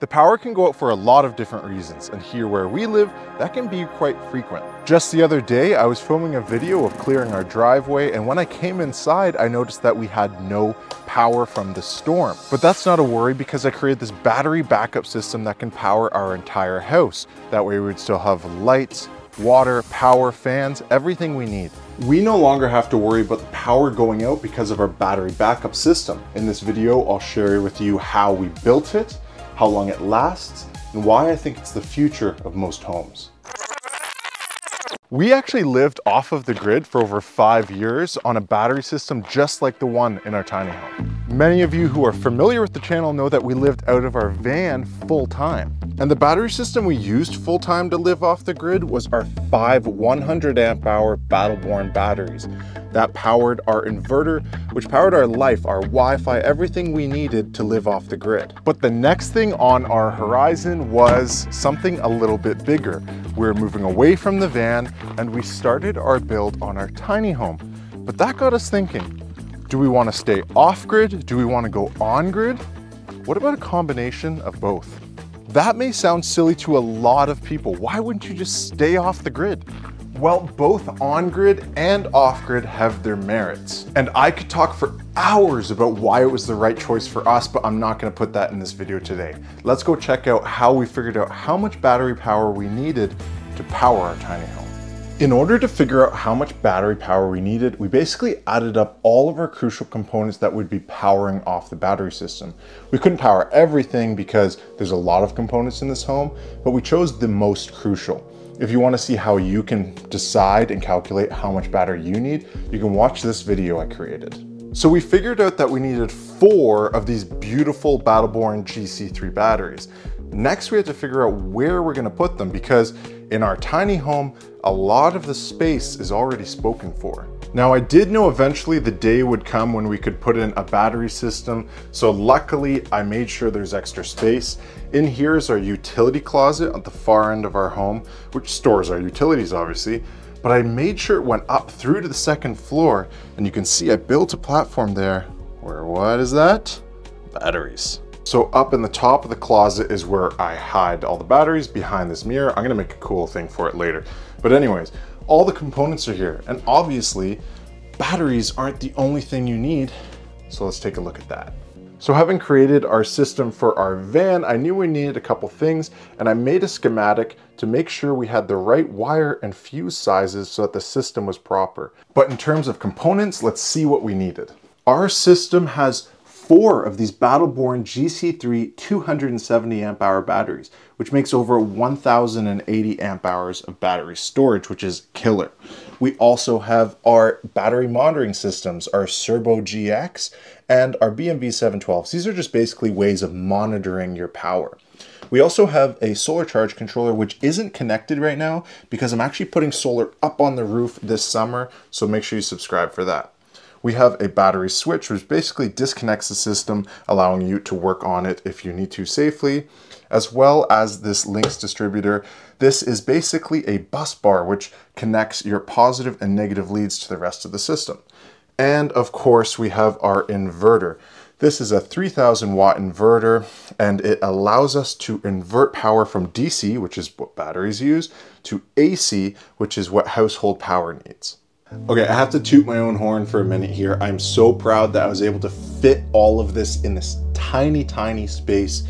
The power can go out for a lot of different reasons, and here where we live, that can be quite frequent. Just the other day, I was filming a video of clearing our driveway, and when I came inside, I noticed that we had no power from the storm. But that's not a worry because I created this battery backup system that can power our entire house. That way we would still have lights, water, power, fans, everything we need. We no longer have to worry about the power going out because of our battery backup system. In this video, I'll share with you how we built it, how long it lasts, and why I think it's the future of most homes. We actually lived off of the grid for over five years on a battery system just like the one in our tiny home. Many of you who are familiar with the channel know that we lived out of our van full time. And the battery system we used full time to live off the grid was our five 100 amp hour Battle batteries. That powered our inverter, which powered our life, our Wi-Fi, everything we needed to live off the grid. But the next thing on our horizon was something a little bit bigger. We're moving away from the van and we started our build on our tiny home. But that got us thinking, do we wanna stay off grid? Do we wanna go on grid? What about a combination of both? That may sound silly to a lot of people. Why wouldn't you just stay off the grid? Well, both on-grid and off-grid have their merits. And I could talk for hours about why it was the right choice for us, but I'm not gonna put that in this video today. Let's go check out how we figured out how much battery power we needed to power our tiny home. In order to figure out how much battery power we needed, we basically added up all of our crucial components that would be powering off the battery system. We couldn't power everything because there's a lot of components in this home, but we chose the most crucial. If you wanna see how you can decide and calculate how much battery you need, you can watch this video I created. So we figured out that we needed four of these beautiful Battleborn GC3 batteries. Next, we had to figure out where we're gonna put them because in our tiny home, a lot of the space is already spoken for. Now I did know eventually the day would come when we could put in a battery system, so luckily I made sure there's extra space. In here is our utility closet at the far end of our home, which stores our utilities obviously, but I made sure it went up through to the second floor, and you can see I built a platform there where what is that? Batteries. So up in the top of the closet is where I hide all the batteries behind this mirror. I'm gonna make a cool thing for it later. But anyways, all the components are here. And obviously, batteries aren't the only thing you need. So let's take a look at that. So having created our system for our van, I knew we needed a couple things and I made a schematic to make sure we had the right wire and fuse sizes so that the system was proper. But in terms of components, let's see what we needed. Our system has four of these Battleborn GC3 270 amp hour batteries, which makes over 1080 amp hours of battery storage, which is killer. We also have our battery monitoring systems, our Cerbo GX and our BMV 712s. These are just basically ways of monitoring your power. We also have a solar charge controller, which isn't connected right now because I'm actually putting solar up on the roof this summer. So make sure you subscribe for that we have a battery switch, which basically disconnects the system, allowing you to work on it if you need to safely, as well as this Lynx distributor. This is basically a bus bar, which connects your positive and negative leads to the rest of the system. And of course, we have our inverter. This is a 3000 watt inverter and it allows us to invert power from DC, which is what batteries use, to AC, which is what household power needs. Okay, I have to toot my own horn for a minute here. I'm so proud that I was able to fit all of this in this tiny, tiny space.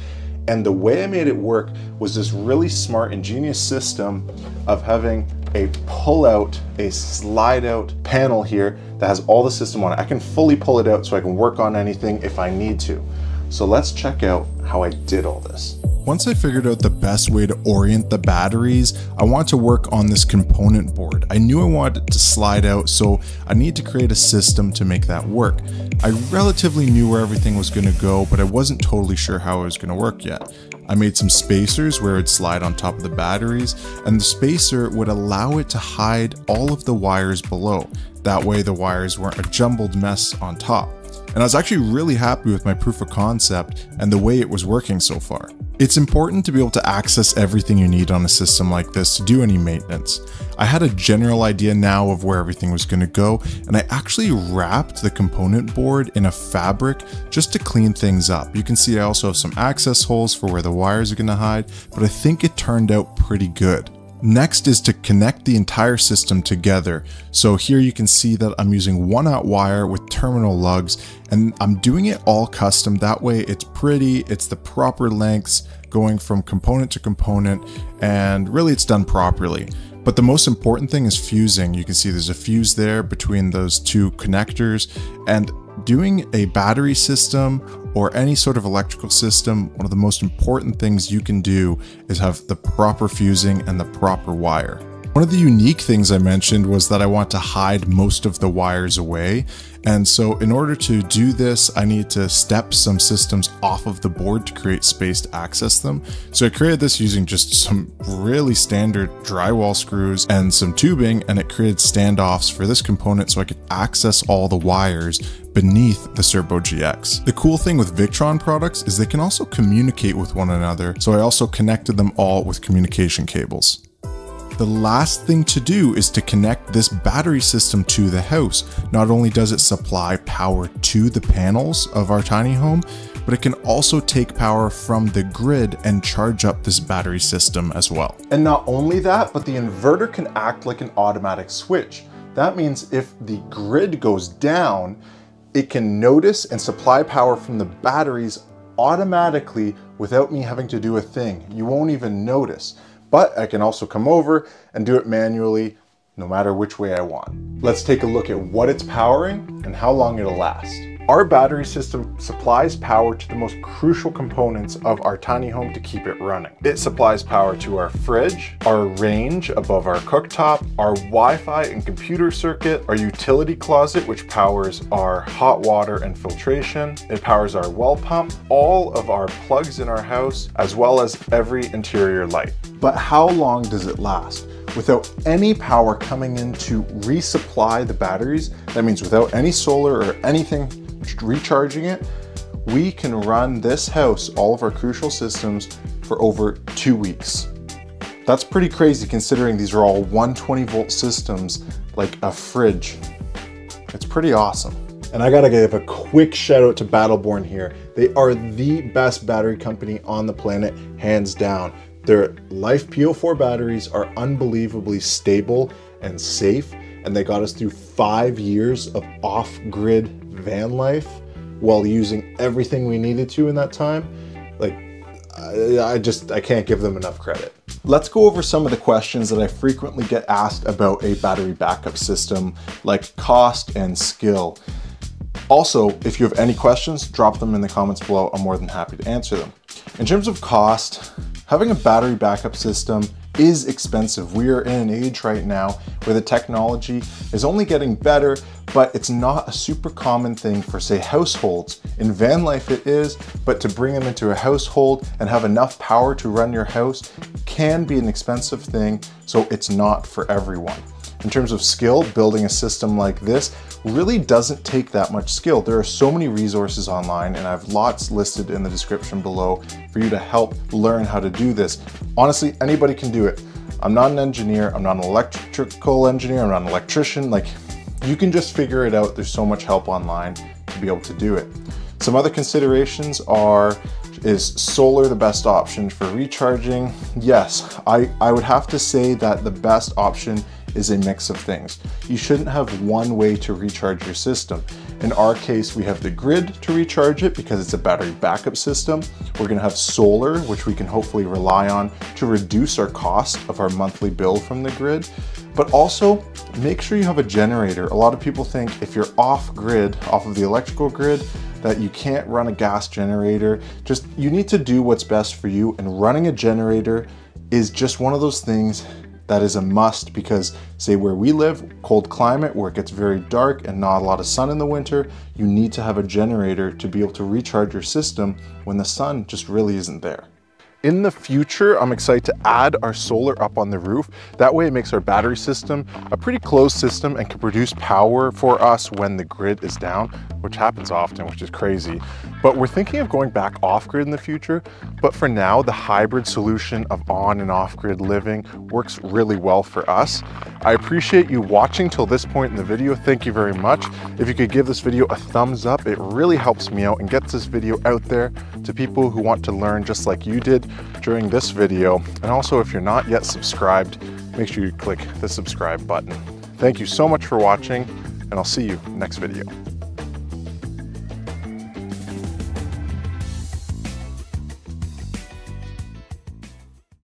And the way I made it work was this really smart, ingenious system of having a pull out, a slide out panel here that has all the system on it. I can fully pull it out so I can work on anything if I need to. So let's check out how I did all this. Once I figured out the best way to orient the batteries, I want to work on this component board. I knew I wanted it to slide out, so I need to create a system to make that work. I relatively knew where everything was going to go, but I wasn't totally sure how it was going to work yet. I made some spacers where it'd slide on top of the batteries, and the spacer would allow it to hide all of the wires below. That way the wires weren't a jumbled mess on top. And I was actually really happy with my proof of concept and the way it was working so far. It's important to be able to access everything you need on a system like this to do any maintenance. I had a general idea now of where everything was going to go, and I actually wrapped the component board in a fabric just to clean things up. You can see I also have some access holes for where the wires are going to hide, but I think it turned out pretty good. Next is to connect the entire system together. So here you can see that I'm using one aught wire with terminal lugs and I'm doing it all custom. That way it's pretty, it's the proper lengths going from component to component and really it's done properly. But the most important thing is fusing. You can see there's a fuse there between those two connectors and doing a battery system or any sort of electrical system, one of the most important things you can do is have the proper fusing and the proper wire. One of the unique things I mentioned was that I want to hide most of the wires away. And so in order to do this, I need to step some systems off of the board to create space to access them. So I created this using just some really standard drywall screws and some tubing, and it created standoffs for this component so I could access all the wires beneath the Cerbo GX. The cool thing with Victron products is they can also communicate with one another, so I also connected them all with communication cables. The last thing to do is to connect this battery system to the house. Not only does it supply power to the panels of our tiny home, but it can also take power from the grid and charge up this battery system as well. And not only that, but the inverter can act like an automatic switch. That means if the grid goes down, it can notice and supply power from the batteries automatically without me having to do a thing. You won't even notice but I can also come over and do it manually no matter which way I want. Let's take a look at what it's powering and how long it'll last. Our battery system supplies power to the most crucial components of our tiny home to keep it running. It supplies power to our fridge, our range above our cooktop, our Wi-Fi and computer circuit, our utility closet, which powers our hot water and filtration. It powers our well pump, all of our plugs in our house, as well as every interior light. But how long does it last? Without any power coming in to resupply the batteries, that means without any solar or anything recharging it, we can run this house, all of our crucial systems, for over two weeks. That's pretty crazy considering these are all 120 volt systems like a fridge. It's pretty awesome. And I gotta give a quick shout out to Battleborn here. They are the best battery company on the planet, hands down. Their LiFePO4 batteries are unbelievably stable and safe, and they got us through five years of off-grid van life while using everything we needed to in that time, like I, I just, I can't give them enough credit. Let's go over some of the questions that I frequently get asked about a battery backup system, like cost and skill. Also, if you have any questions, drop them in the comments below. I'm more than happy to answer them. In terms of cost, having a battery backup system is expensive. We are in an age right now where the technology is only getting better, but it's not a super common thing for say households. In van life it is, but to bring them into a household and have enough power to run your house can be an expensive thing, so it's not for everyone. In terms of skill, building a system like this really doesn't take that much skill. There are so many resources online and I have lots listed in the description below for you to help learn how to do this. Honestly, anybody can do it. I'm not an engineer, I'm not an electrical engineer, I'm not an electrician. Like, you can just figure it out. There's so much help online to be able to do it. Some other considerations are, is solar the best option for recharging? Yes, I, I would have to say that the best option is a mix of things. You shouldn't have one way to recharge your system. In our case, we have the grid to recharge it because it's a battery backup system. We're gonna have solar, which we can hopefully rely on to reduce our cost of our monthly bill from the grid. But also, make sure you have a generator. A lot of people think if you're off grid, off of the electrical grid, that you can't run a gas generator. Just, you need to do what's best for you and running a generator is just one of those things that is a must because say where we live, cold climate where it gets very dark and not a lot of sun in the winter, you need to have a generator to be able to recharge your system when the sun just really isn't there. In the future, I'm excited to add our solar up on the roof. That way it makes our battery system a pretty closed system and can produce power for us when the grid is down, which happens often, which is crazy. But we're thinking of going back off grid in the future. But for now, the hybrid solution of on and off grid living works really well for us. I appreciate you watching till this point in the video. Thank you very much. If you could give this video a thumbs up, it really helps me out and gets this video out there to people who want to learn just like you did during this video. And also if you're not yet subscribed, make sure you click the subscribe button. Thank you so much for watching and I'll see you next video.